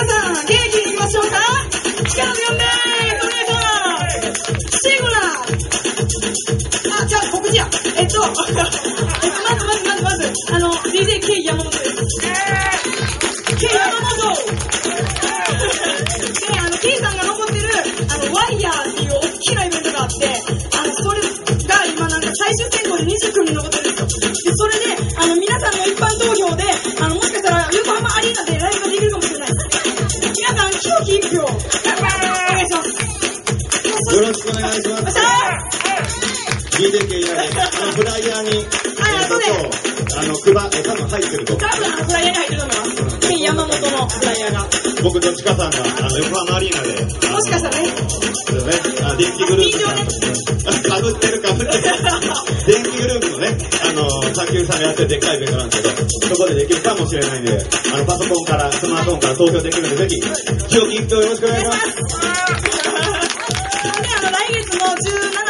皆さん、元気にいきましょうか？力元のタイヤが。僕とチカさんが、あの、横浜アリーナで。もしかしたらね。ね。あ、電気グループ。かぶってるかぶってる。電気グループのね、あの、卓球さんがやってるでっかいイベントなんですけど、そこでできるかもしれないんで、あの、パソコンから、スマートフォンから投票できるんで、ぜひ、記憶一票よろしくお願いします。来月の17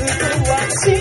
Thank you.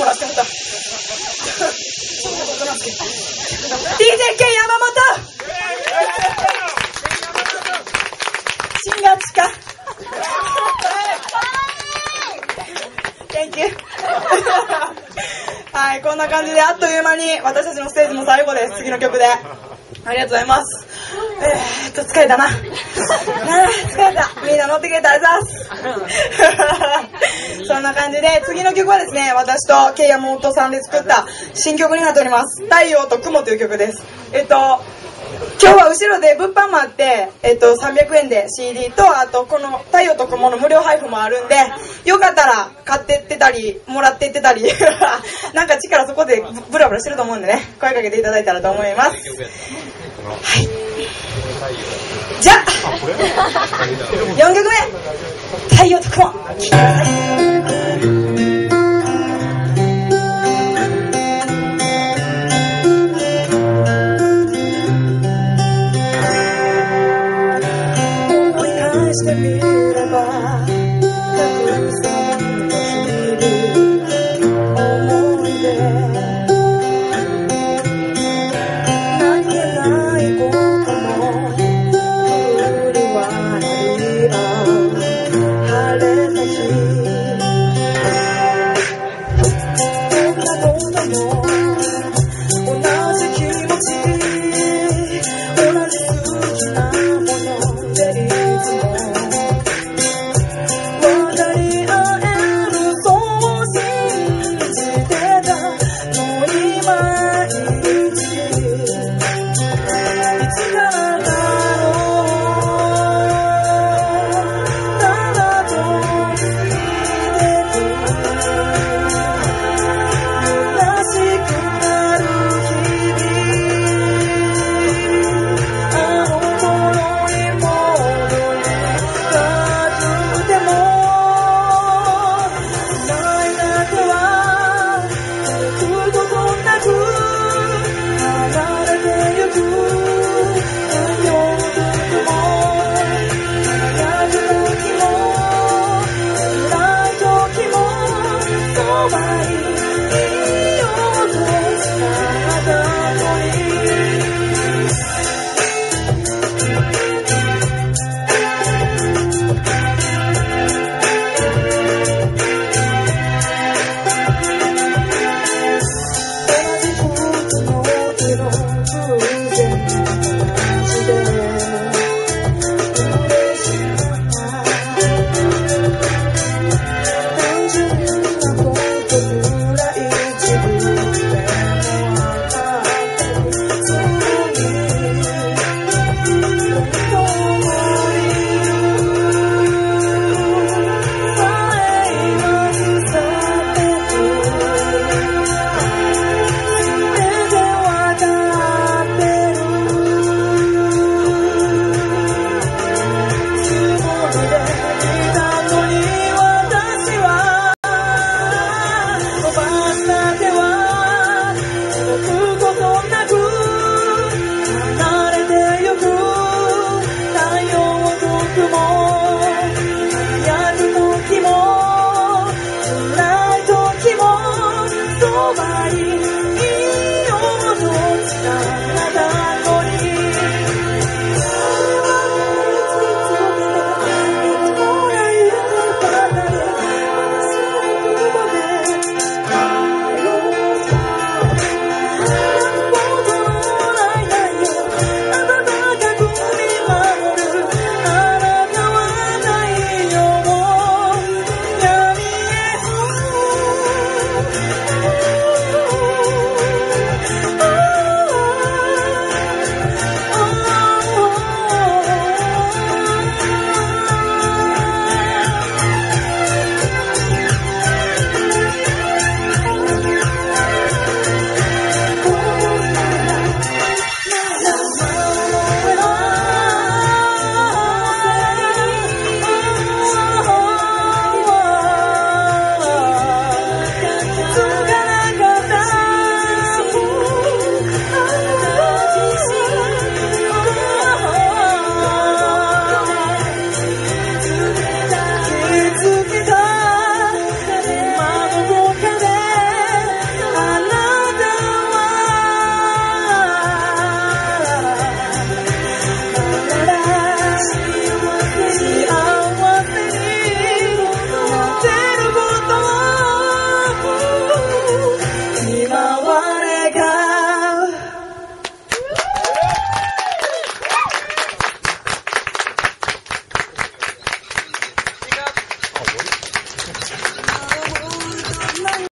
もらってもた。DJK 山本。新月か。Thank you はいこんな感じであっという間に私たちのステージも最後です。次の曲で。ありがとうございます。えーっと疲れたな。疲れた。みんな乗ってくれてありがとうございます。そんな感じで次の曲はですね私とケイヤモトさんで作った新曲になっております「太陽と雲」という曲です。えっと今日は後ろで物販もあって、えっと、300円で CD とあとこの「太陽と雲」の無料配布もあるんでよかったら買ってってたりもらってってたり なんか力そこでブラブラしてると思うんでね声かけていただいたらと思います。はい。じゃあ4曲目「太陽と雲」聴いてください